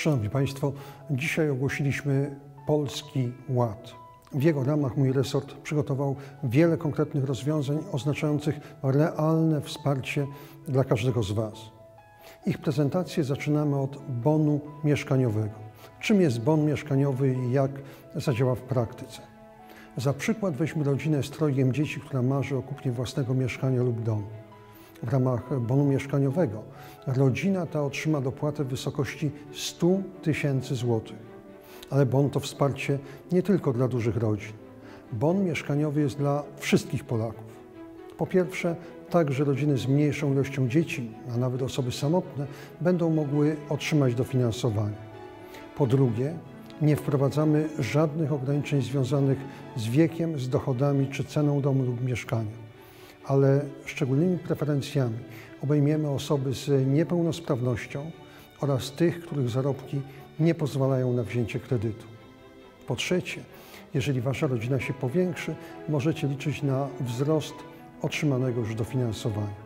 Szanowni Państwo, dzisiaj ogłosiliśmy Polski Ład. W jego ramach mój resort przygotował wiele konkretnych rozwiązań oznaczających realne wsparcie dla każdego z Was. Ich prezentację zaczynamy od bonu mieszkaniowego. Czym jest bon mieszkaniowy i jak zadziała w praktyce? Za przykład weźmy rodzinę z trojgiem dzieci, która marzy o kupnie własnego mieszkania lub domu. W ramach bonu mieszkaniowego rodzina ta otrzyma dopłatę w wysokości 100 tysięcy złotych. Ale bon to wsparcie nie tylko dla dużych rodzin. Bon mieszkaniowy jest dla wszystkich Polaków. Po pierwsze, także rodziny z mniejszą ilością dzieci, a nawet osoby samotne, będą mogły otrzymać dofinansowanie. Po drugie, nie wprowadzamy żadnych ograniczeń związanych z wiekiem, z dochodami czy ceną domu lub mieszkania ale szczególnymi preferencjami obejmiemy osoby z niepełnosprawnością oraz tych, których zarobki nie pozwalają na wzięcie kredytu. Po trzecie, jeżeli Wasza rodzina się powiększy, możecie liczyć na wzrost otrzymanego już dofinansowania.